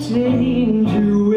change your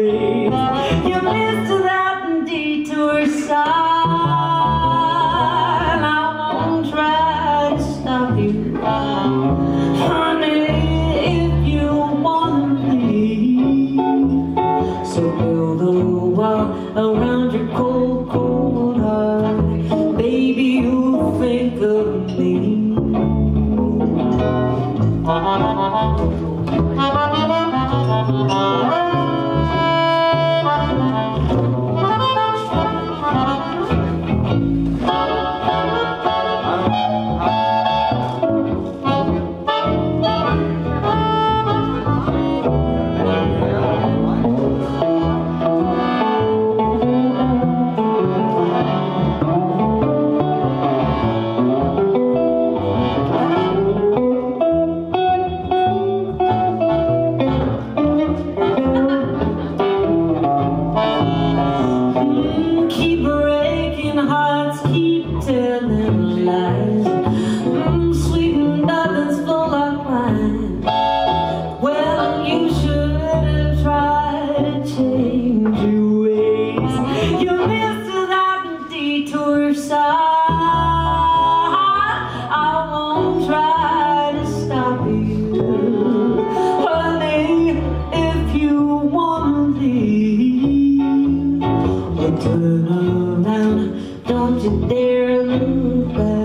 don't you dare look.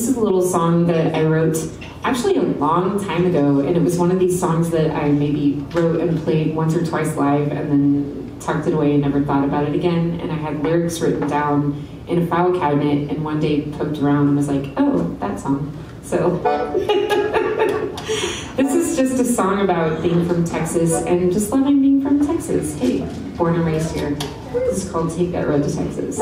this is a little song that I wrote actually a long time ago, and it was one of these songs that I maybe wrote and played once or twice live and then tucked it away and never thought about it again. And I had lyrics written down in a file cabinet, and one day poked around and was like, oh, that song. So this is just a song about being from Texas and just loving being from Texas. Hey, born and raised here. This is called Take That Road to Texas.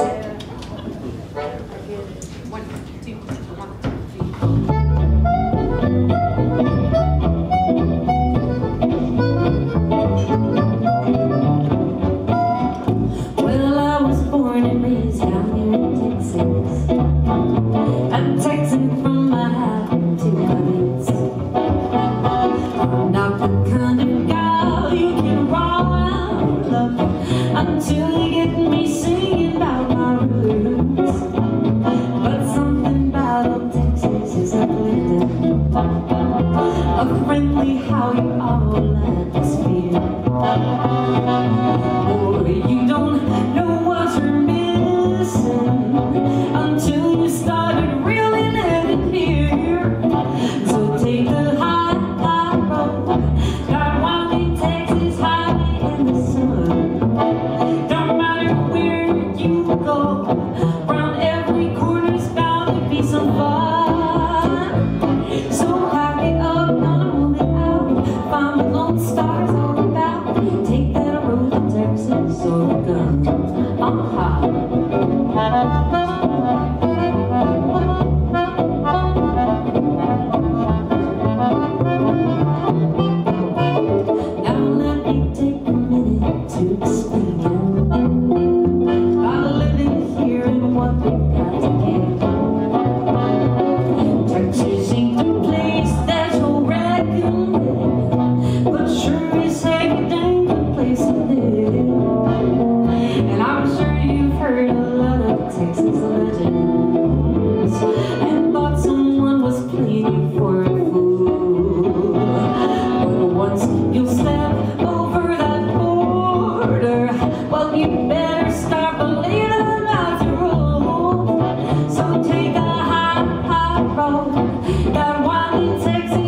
Got one taxi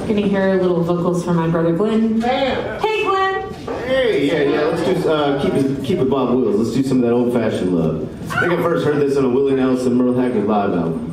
you gonna hear little vocals from my brother Glenn. Hey, hey Glenn. Hey, yeah, yeah. Let's just uh, keep it keep it Bob Wills. Let's do some of that old fashioned love. I think I first heard this on a Willie Nelson Merle Haggard live album.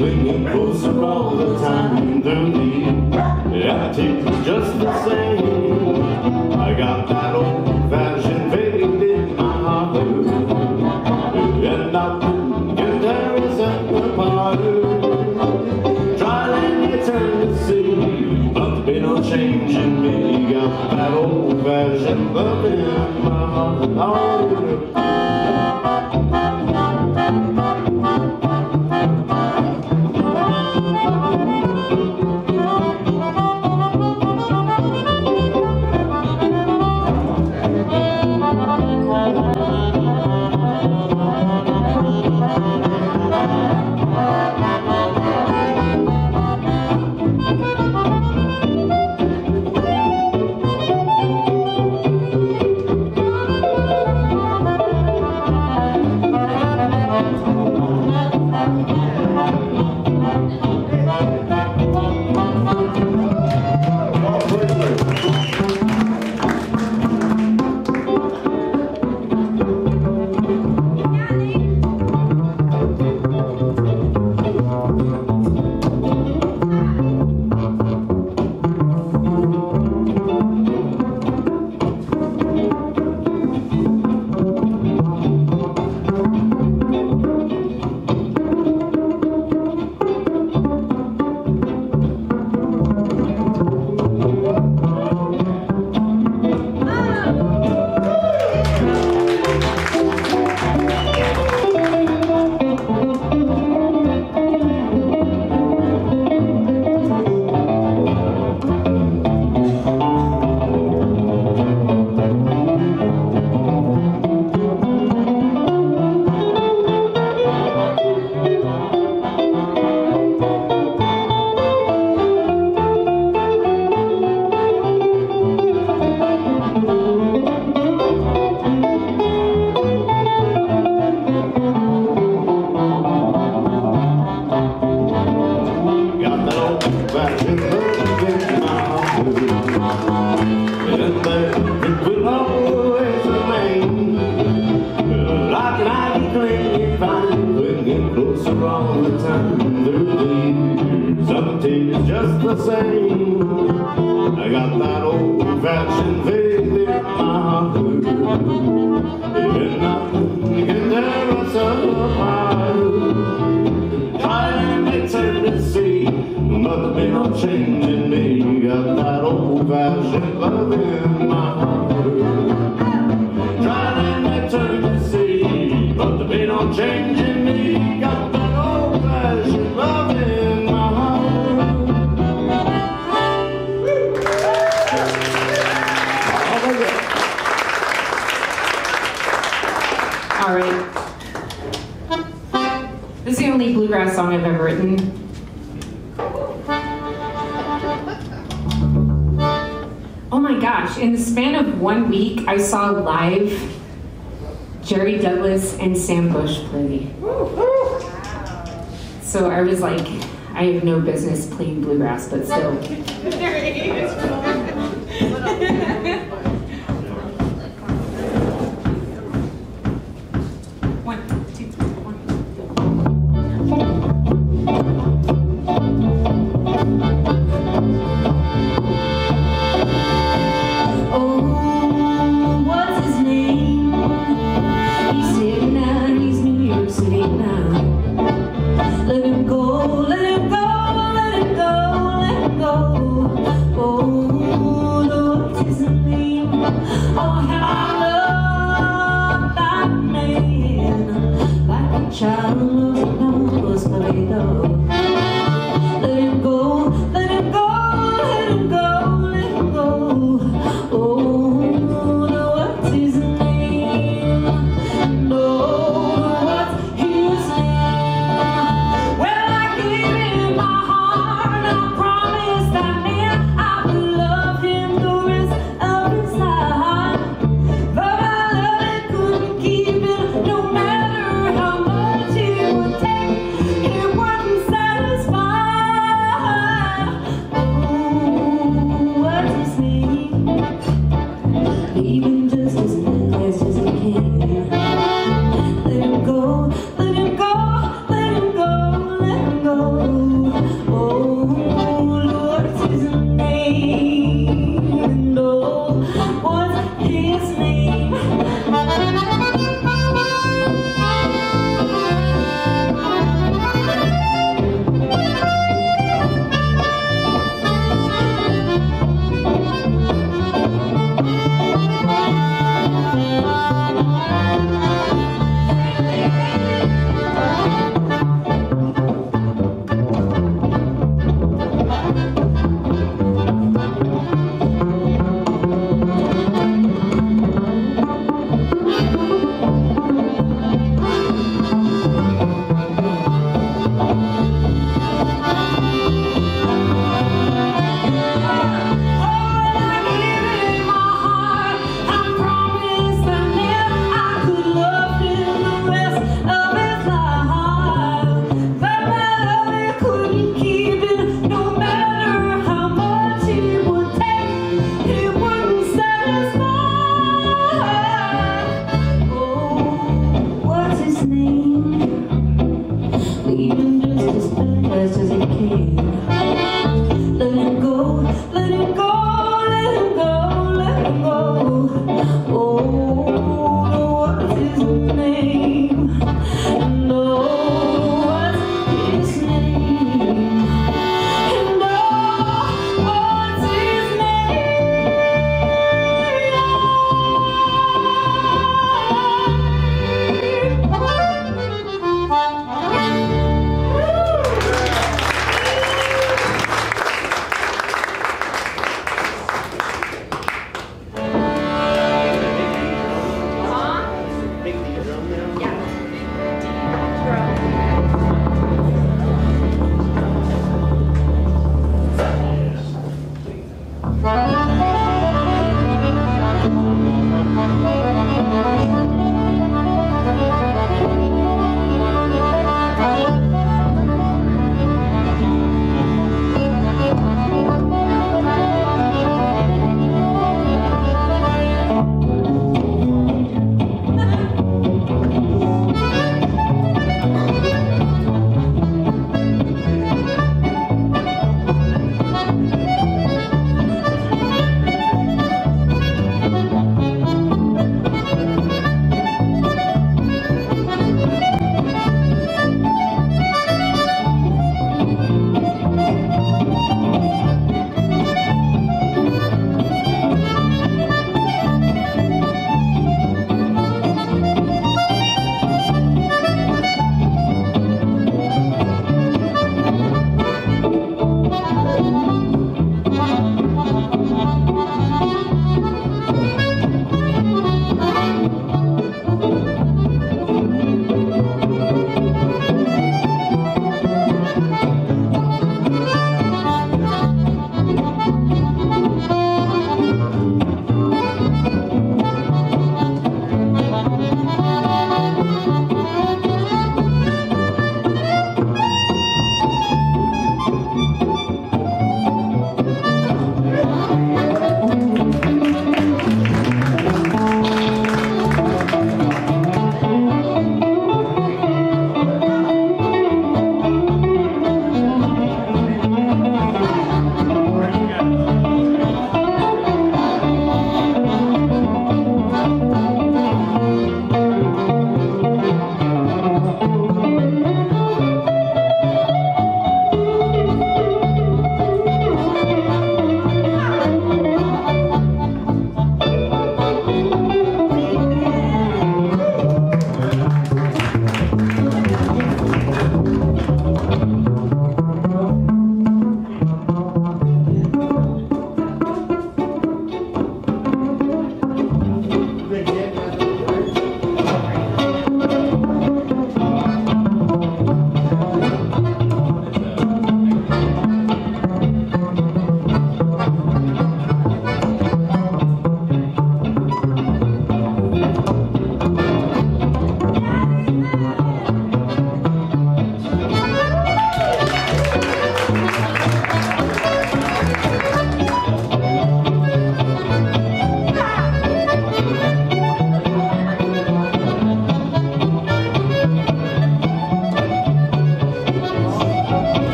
We get closer all the time. changing me. All right. This is the only bluegrass song I've ever written. Oh my gosh, in the span of one week, I saw live Jerry Douglas and Sam Bush play. So I was like, I have no business playing bluegrass, but still.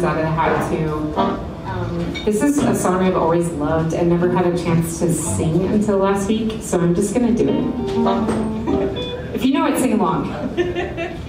episodes out of How To. Um, this is a song I've always loved and never had a chance to sing until last week, so I'm just gonna do it. Um, if you know it, sing along.